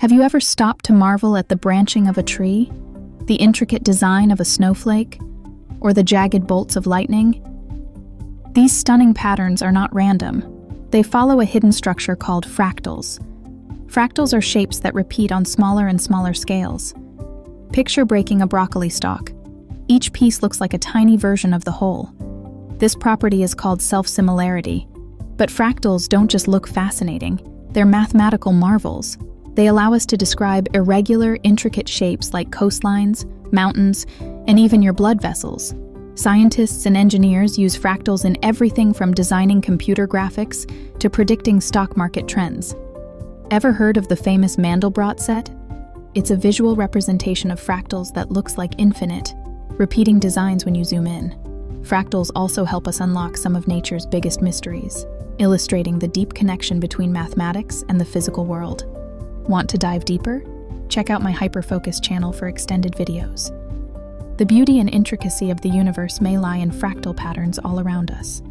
Have you ever stopped to marvel at the branching of a tree, the intricate design of a snowflake, or the jagged bolts of lightning? These stunning patterns are not random. They follow a hidden structure called fractals. Fractals are shapes that repeat on smaller and smaller scales. Picture breaking a broccoli stalk. Each piece looks like a tiny version of the whole. This property is called self-similarity. But fractals don't just look fascinating, they're mathematical marvels. They allow us to describe irregular, intricate shapes like coastlines, mountains, and even your blood vessels. Scientists and engineers use fractals in everything from designing computer graphics to predicting stock market trends. Ever heard of the famous Mandelbrot set? It's a visual representation of fractals that looks like infinite, repeating designs when you zoom in. Fractals also help us unlock some of nature's biggest mysteries, illustrating the deep connection between mathematics and the physical world. Want to dive deeper? Check out my Hyperfocus channel for extended videos. The beauty and intricacy of the universe may lie in fractal patterns all around us.